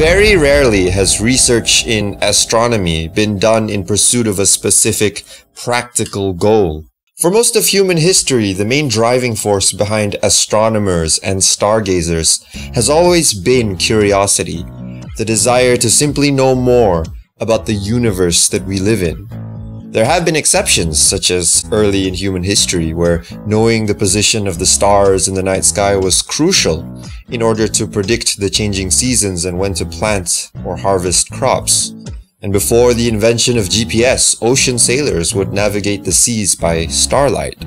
Very rarely has research in astronomy been done in pursuit of a specific practical goal. For most of human history, the main driving force behind astronomers and stargazers has always been curiosity, the desire to simply know more about the universe that we live in. There have been exceptions, such as early in human history, where knowing the position of the stars in the night sky was crucial in order to predict the changing seasons and when to plant or harvest crops. And before the invention of GPS, ocean sailors would navigate the seas by starlight.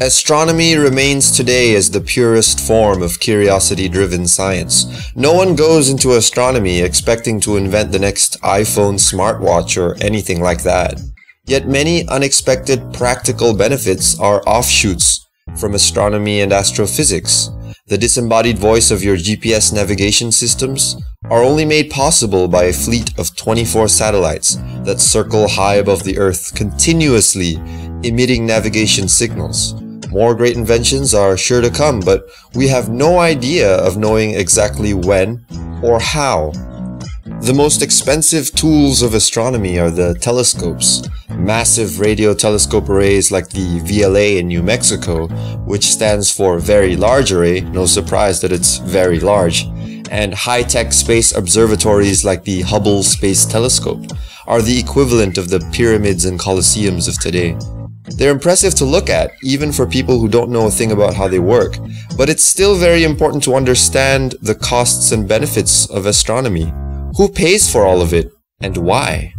Astronomy remains today as the purest form of curiosity-driven science. No one goes into astronomy expecting to invent the next iPhone smartwatch or anything like that. Yet many unexpected practical benefits are offshoots from astronomy and astrophysics. The disembodied voice of your GPS navigation systems are only made possible by a fleet of 24 satellites that circle high above the Earth, continuously emitting navigation signals. More great inventions are sure to come, but we have no idea of knowing exactly when or how. The most expensive tools of astronomy are the telescopes, massive radio telescope arrays like the VLA in New Mexico, which stands for Very Large Array, no surprise that it's very large, and high-tech space observatories like the Hubble Space Telescope are the equivalent of the pyramids and colosseums of today. They're impressive to look at, even for people who don't know a thing about how they work, but it's still very important to understand the costs and benefits of astronomy. Who pays for all of it, and why?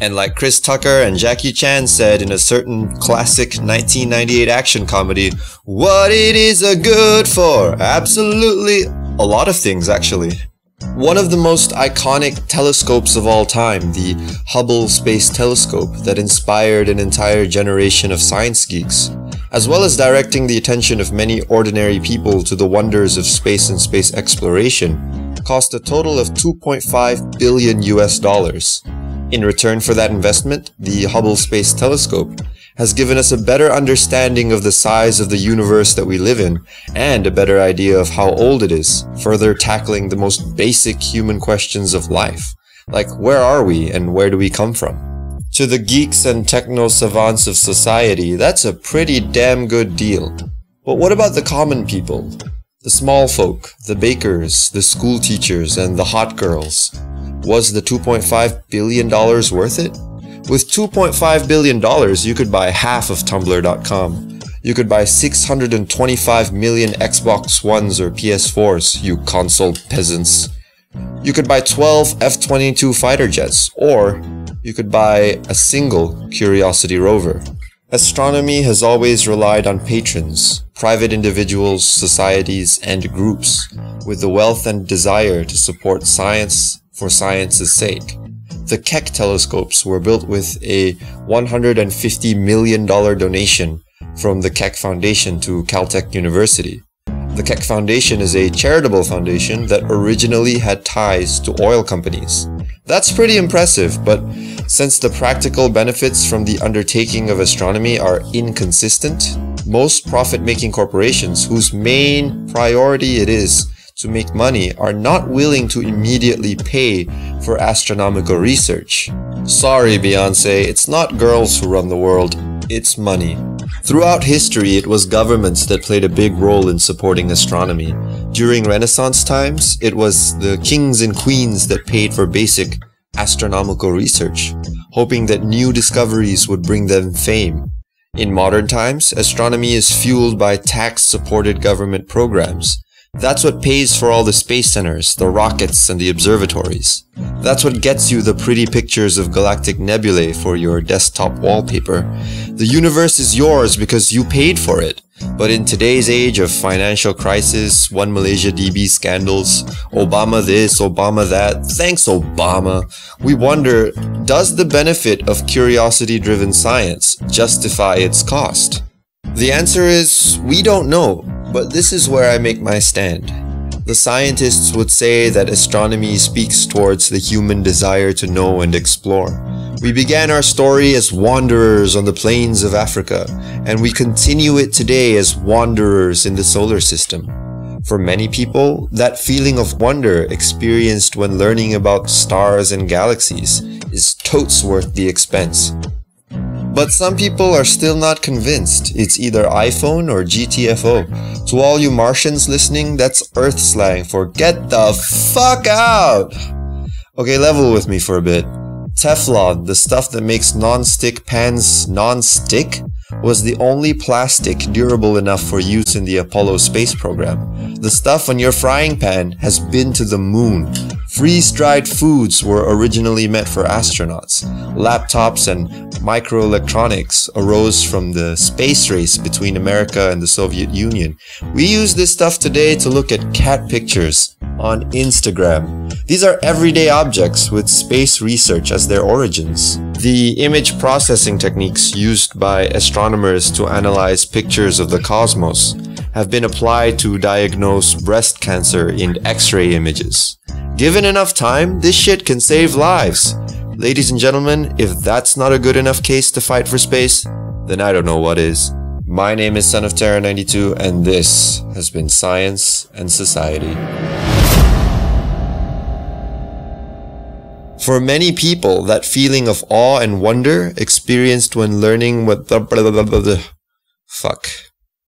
And like Chris Tucker and Jackie Chan said in a certain classic 1998 action comedy, what it is a good for? Absolutely a lot of things actually. One of the most iconic telescopes of all time, the Hubble Space Telescope that inspired an entire generation of science geeks, as well as directing the attention of many ordinary people to the wonders of space and space exploration, cost a total of 2.5 billion US dollars. In return for that investment, the Hubble Space Telescope has given us a better understanding of the size of the universe that we live in and a better idea of how old it is, further tackling the most basic human questions of life, like where are we and where do we come from? To the geeks and techno savants of society, that's a pretty damn good deal. But what about the common people? The small folk, the bakers, the school teachers, and the hot girls. Was the $2.5 billion worth it? With $2.5 billion, you could buy half of Tumblr.com. You could buy 625 million Xbox Ones or PS4s, you console peasants. You could buy 12 F-22 fighter jets, or you could buy a single Curiosity rover. Astronomy has always relied on patrons, private individuals, societies, and groups with the wealth and desire to support science, for science's sake. The Keck telescopes were built with a $150 million donation from the Keck Foundation to Caltech University. The Keck Foundation is a charitable foundation that originally had ties to oil companies. That's pretty impressive, but since the practical benefits from the undertaking of astronomy are inconsistent, most profit-making corporations whose main priority it is to make money are not willing to immediately pay for astronomical research. Sorry, Beyonce, it's not girls who run the world, it's money. Throughout history, it was governments that played a big role in supporting astronomy. During Renaissance times, it was the kings and queens that paid for basic astronomical research, hoping that new discoveries would bring them fame. In modern times, astronomy is fueled by tax-supported government programs. That's what pays for all the space centers, the rockets, and the observatories. That's what gets you the pretty pictures of galactic nebulae for your desktop wallpaper. The universe is yours because you paid for it. But in today's age of financial crisis, one Malaysia DB scandals, Obama this, Obama that, thanks Obama, we wonder, does the benefit of curiosity-driven science justify its cost? The answer is, we don't know, but this is where I make my stand. The scientists would say that astronomy speaks towards the human desire to know and explore. We began our story as wanderers on the plains of Africa, and we continue it today as wanderers in the solar system. For many people, that feeling of wonder experienced when learning about stars and galaxies is totes worth the expense. But some people are still not convinced. It's either iPhone or GTFO. To all you Martians listening, that's Earth slang for get the fuck out! Okay, level with me for a bit. Teflon, the stuff that makes non-stick pans non-stick, was the only plastic durable enough for use in the Apollo space program. The stuff on your frying pan has been to the moon. Freeze-dried foods were originally meant for astronauts. Laptops and microelectronics arose from the space race between America and the Soviet Union. We use this stuff today to look at cat pictures on Instagram. These are everyday objects with space research as their origins. The image processing techniques used by astronomers to analyze pictures of the cosmos have been applied to diagnose breast cancer in X-ray images. Given enough time, this shit can save lives. Ladies and gentlemen, if that's not a good enough case to fight for space, then I don't know what is. My name is Son of Terra 92 and this has been Science and Society. For many people, that feeling of awe and wonder experienced when learning what the fuck